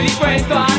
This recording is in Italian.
di questo